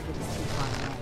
target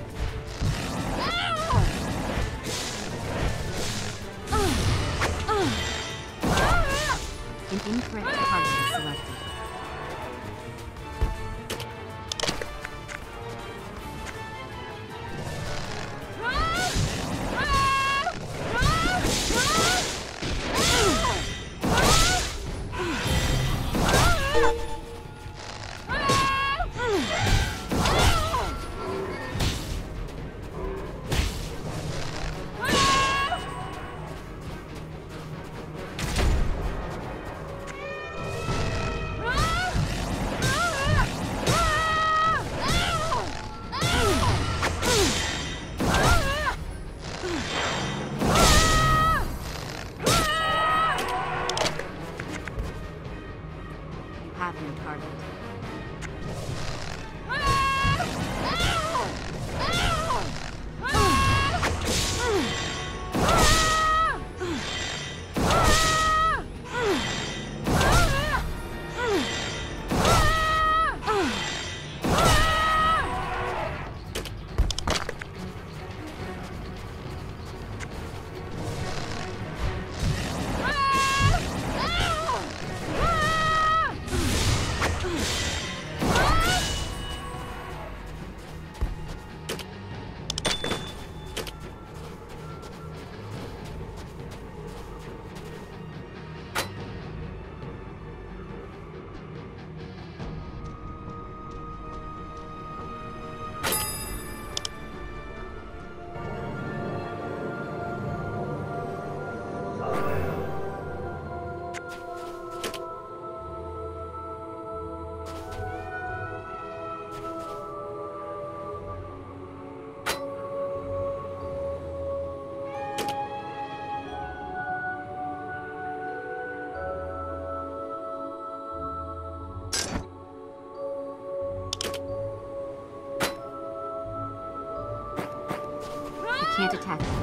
can't attack. that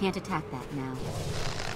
can't attack that now.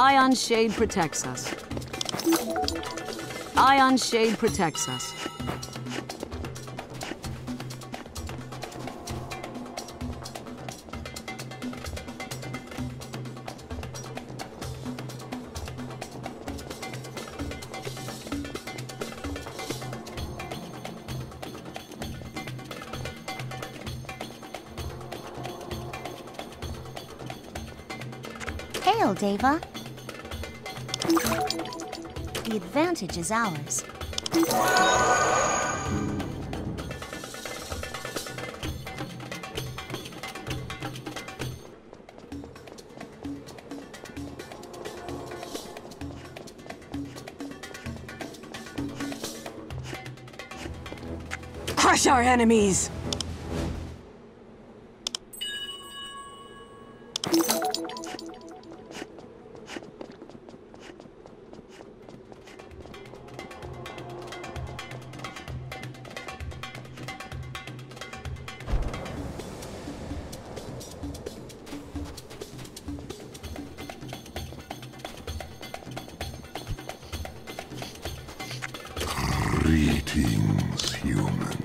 Aion Shade protects us. Aion Shade protects us. Advantage is ours. Crush our enemies! Greetings, human.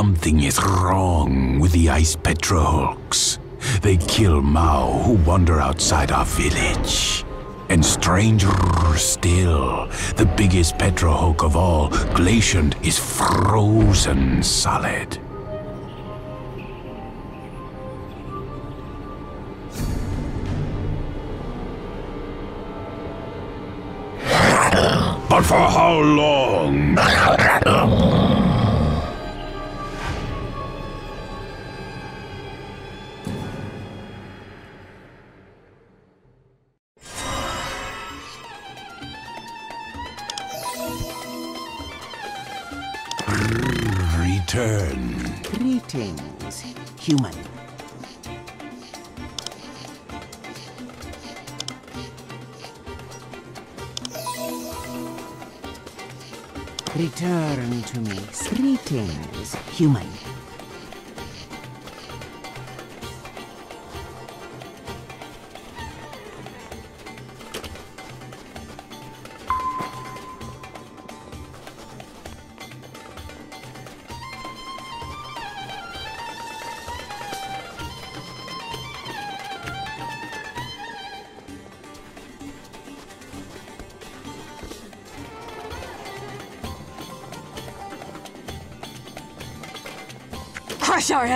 Something is wrong with the Ice Petrahulks. They kill Mau who wander outside our village. And stranger still, the biggest Petrahulk of all, Glaciant, is frozen solid. But for how long? Human. Return to me. Greetings, human.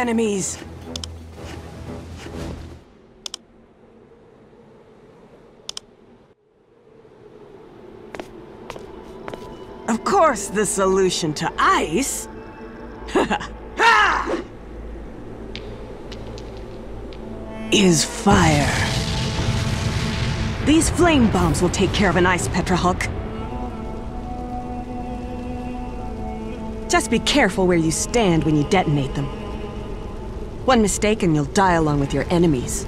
Enemies! Of course, the solution to ice is fire. These flame bombs will take care of an ice Petrahulk. Just be careful where you stand when you detonate them. One mistake and you'll die along with your enemies.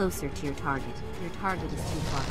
closer to your target. Your target is too far.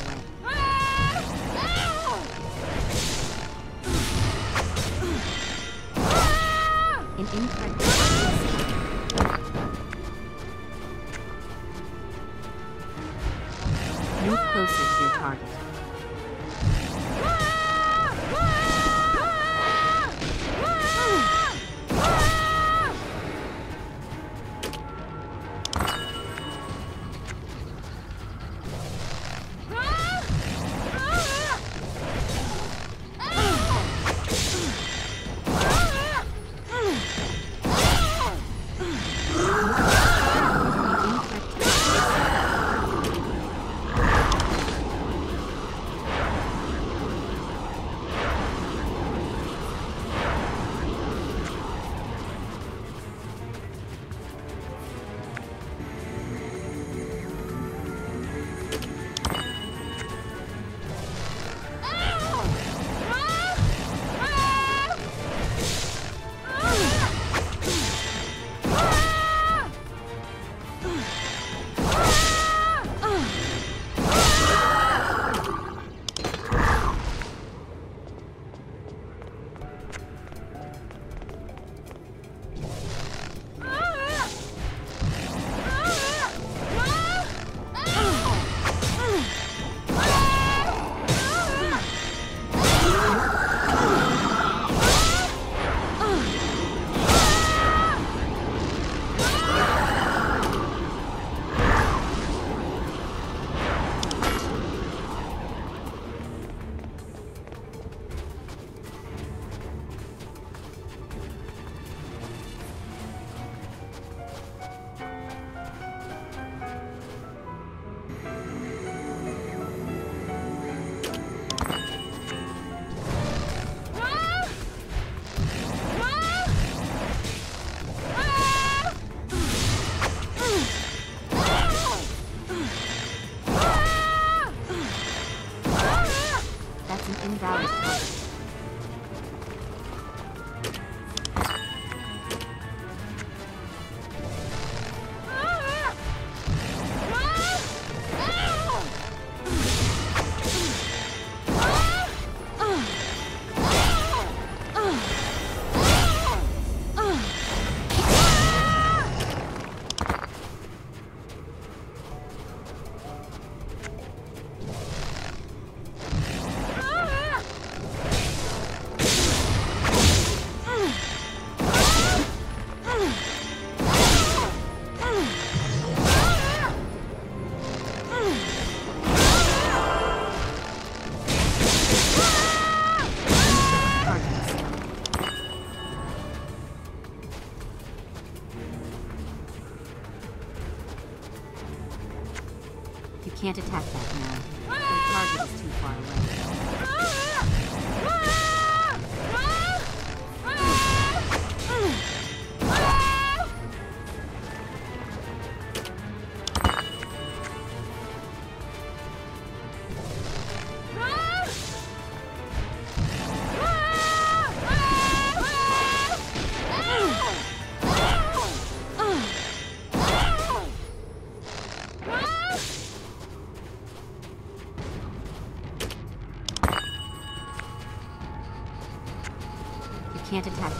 can't attack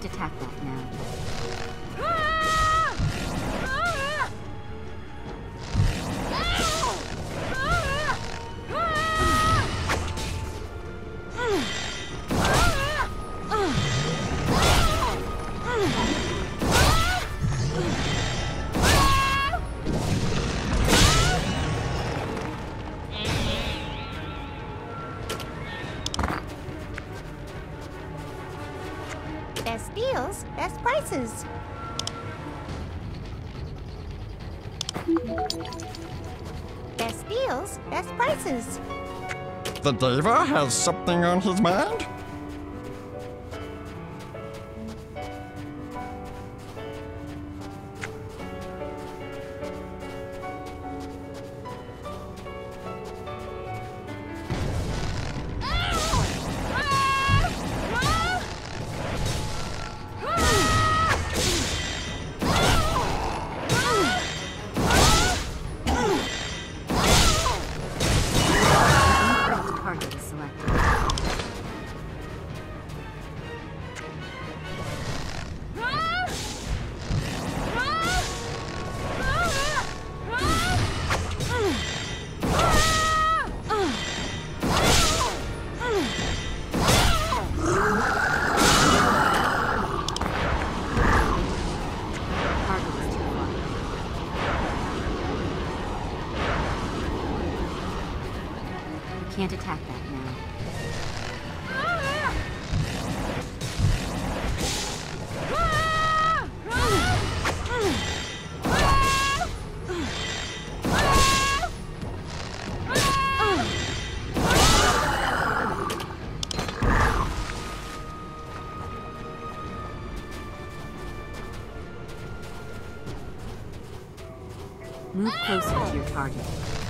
can't attack Best deals, best prices. Best deals, best prices. The Deva has something on his mind? Move closer to your target.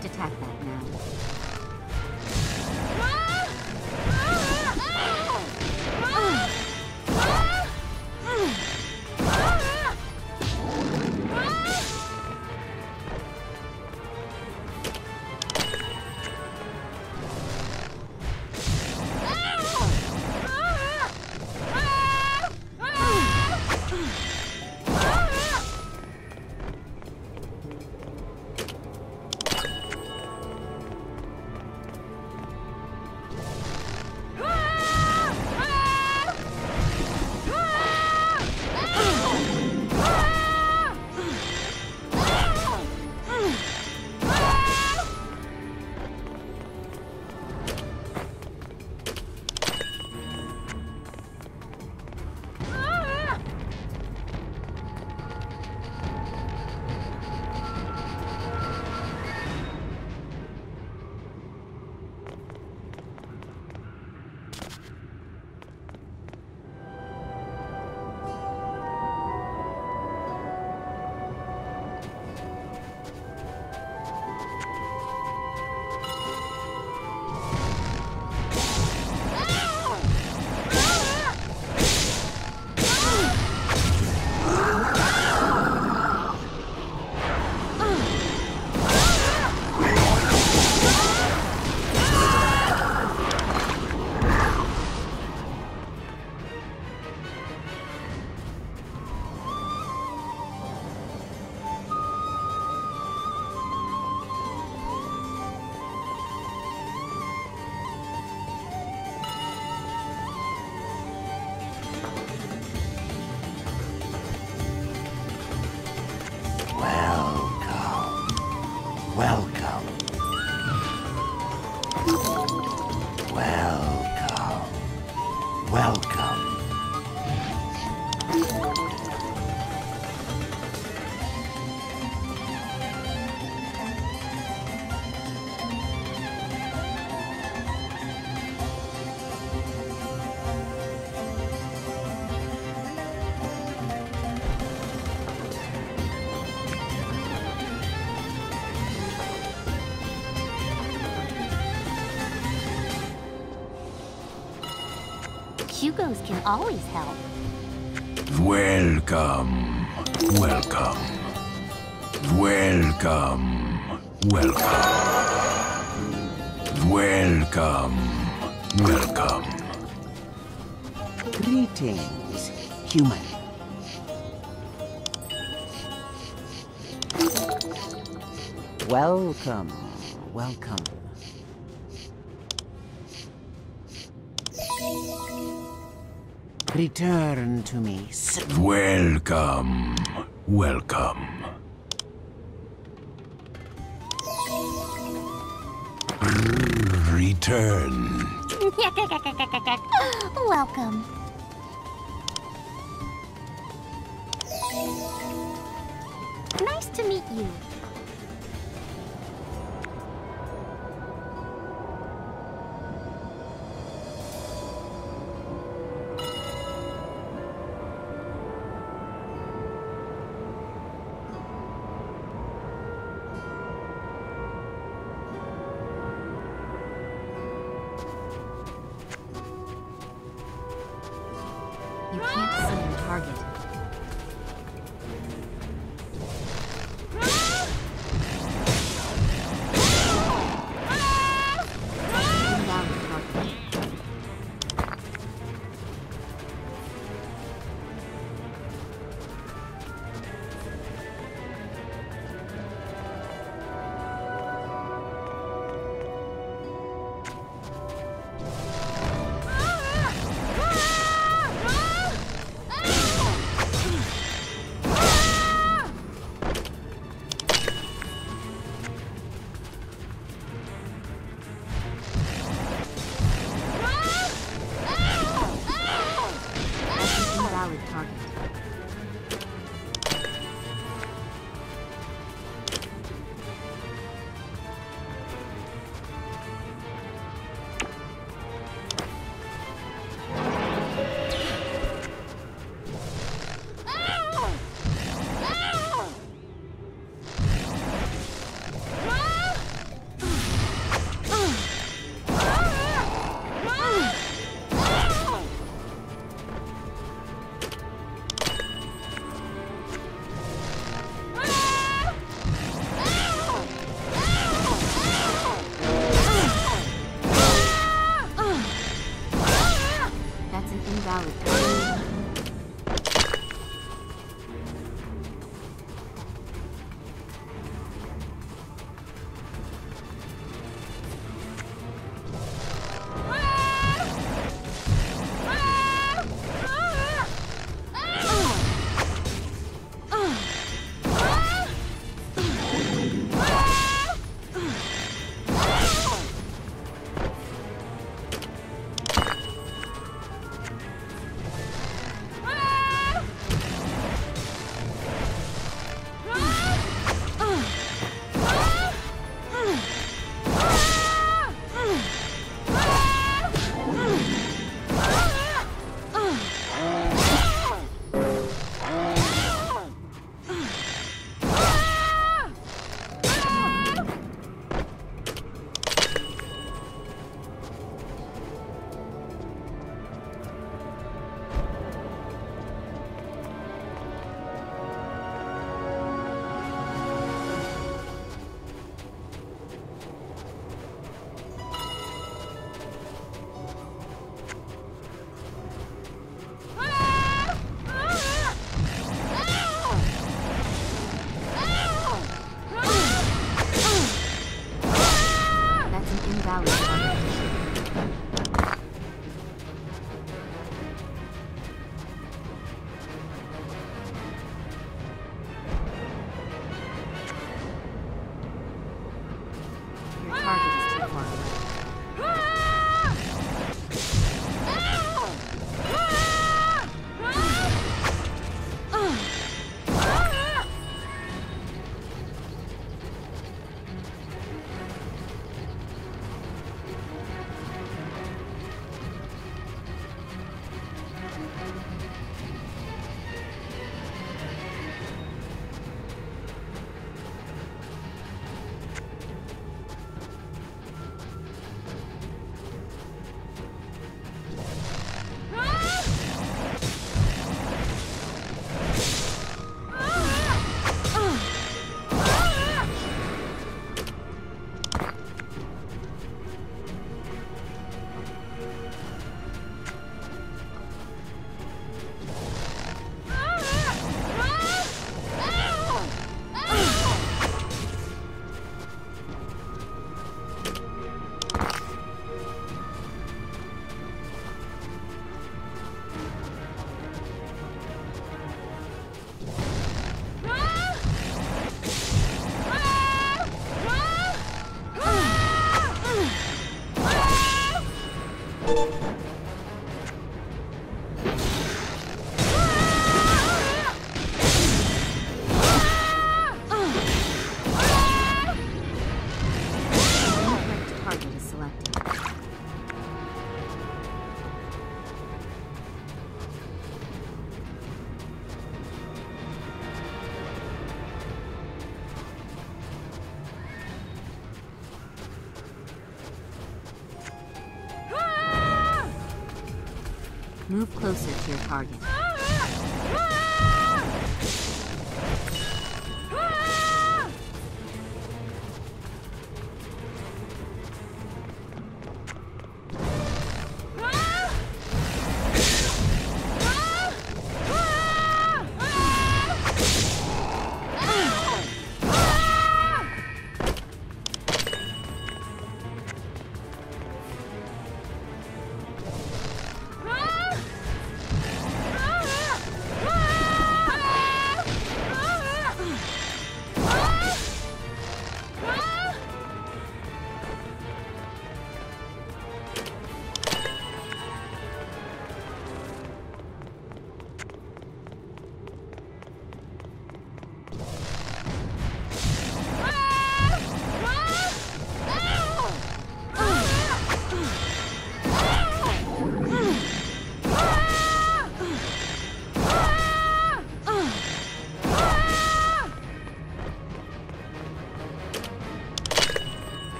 Can't attack Hugo's can always help. Welcome. Welcome. Welcome. Welcome. Welcome. Welcome. Greetings, human. Welcome. Welcome. Return to me. s- Welcome. Welcome. Return. Welcome. Nice to meet you. You valid target.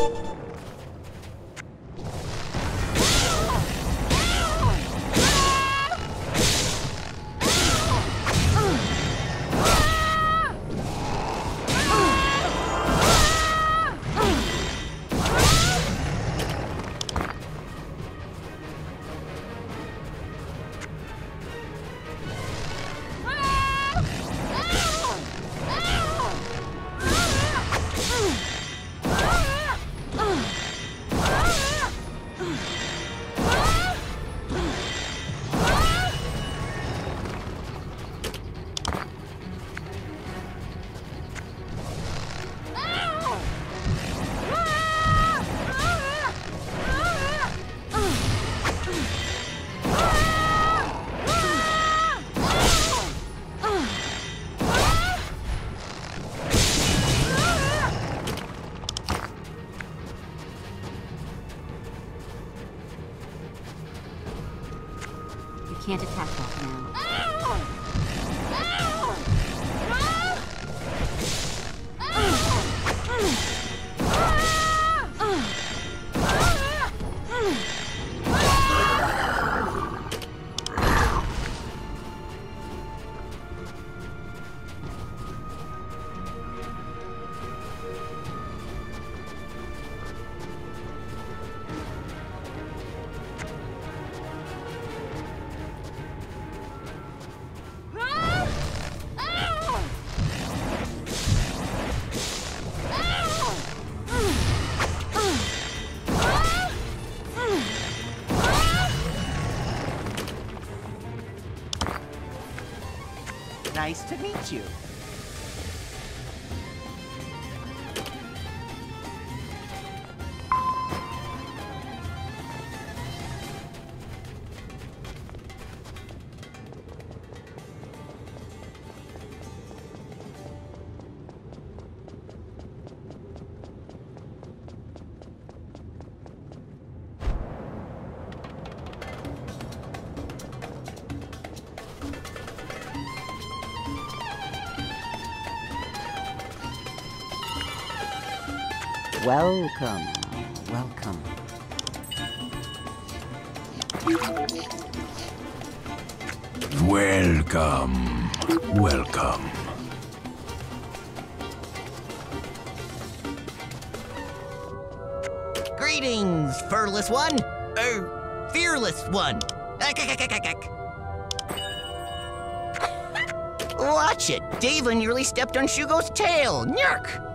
you meet you. Welcome, welcome. Welcome, welcome. Greetings, furless one, er, fearless one. Watch it, Dave nearly stepped on Shugo's tail, Nyerk!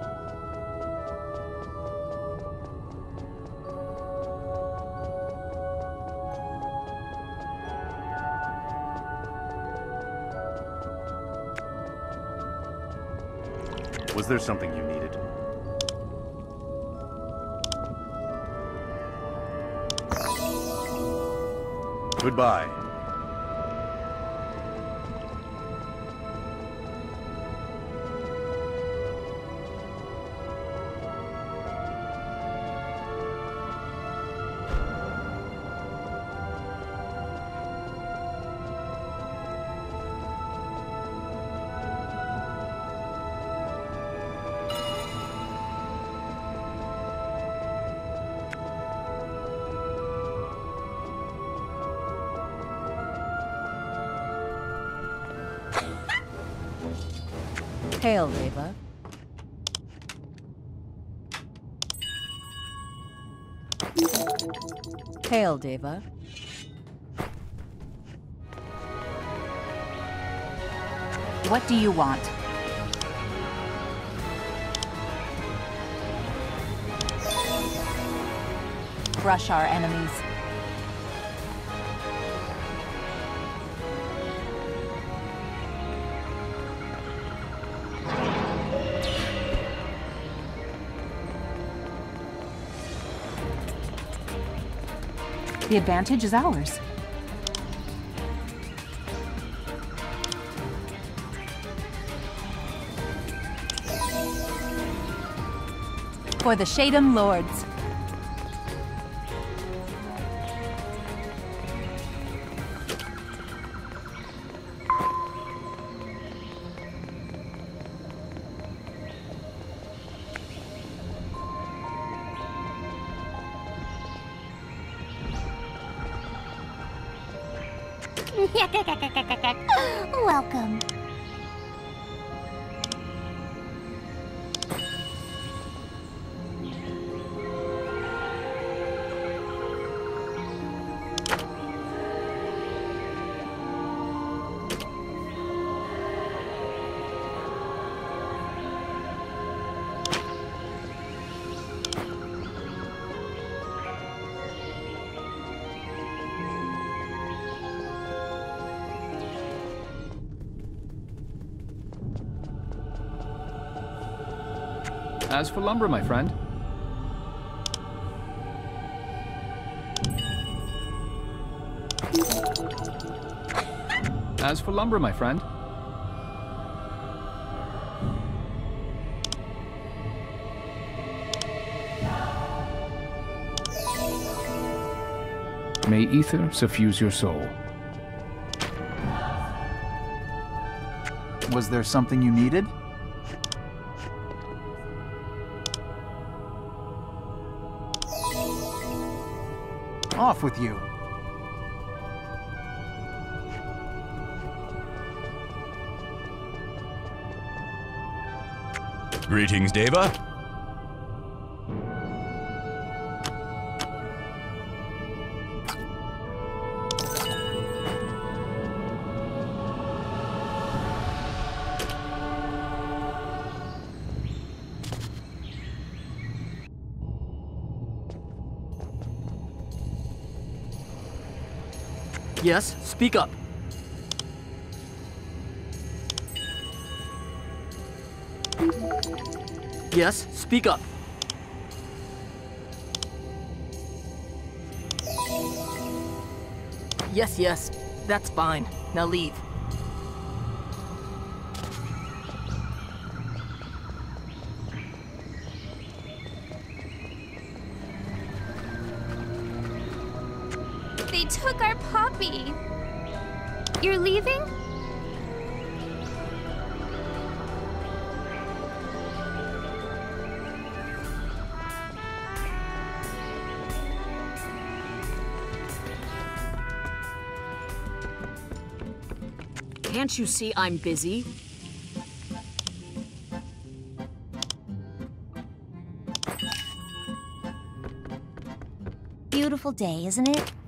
Was there something you needed? Goodbye. Hail, Reva. Hail, Daeva. What do you want? Crush our enemies. The advantage is ours. For the Shedim Lords. As for lumber, my friend. As for lumber, my friend. May ether suffuse your soul. Was there something you needed? With you. Greetings, Daeva. Speak up. Yes, speak up. Yes, yes, that's fine. Now leave. They took our poppy. You're leaving? Can't you see I'm busy? beautiful day, isn't it?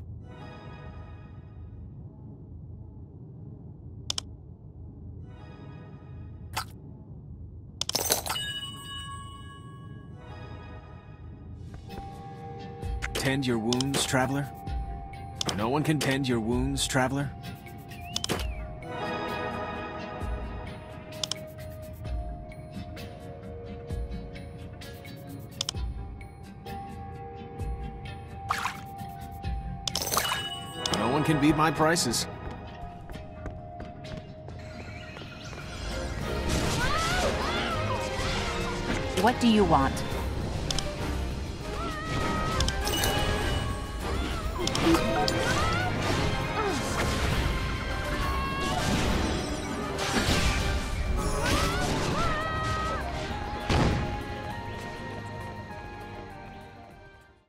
Tend your wounds, traveler? No one can tend your wounds, traveler? No one can beat my prices. What do you want?